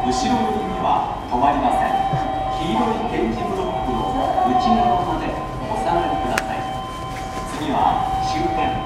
後ろ寄りには止まりません。黄色い点字ブロックの内側までお下がりください。次は終点。